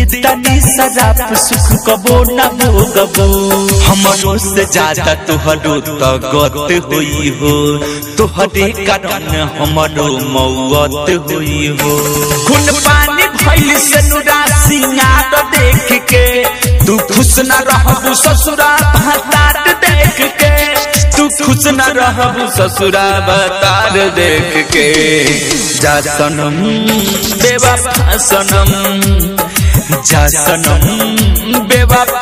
देतनी शराब सुख कबो न भोगबो। हमरो से ज़्यादा तोहरो त गत होई हो। तोहरे कारण हमरो मौत होई हो। खून पानी भइल से नुरा सिंगार देख के तू खुश न रहबू ससुरा भातार देख के तू खुश न रहबू ससुरा भातार देख के जा सनम बेवफा सनम जा सनम सनम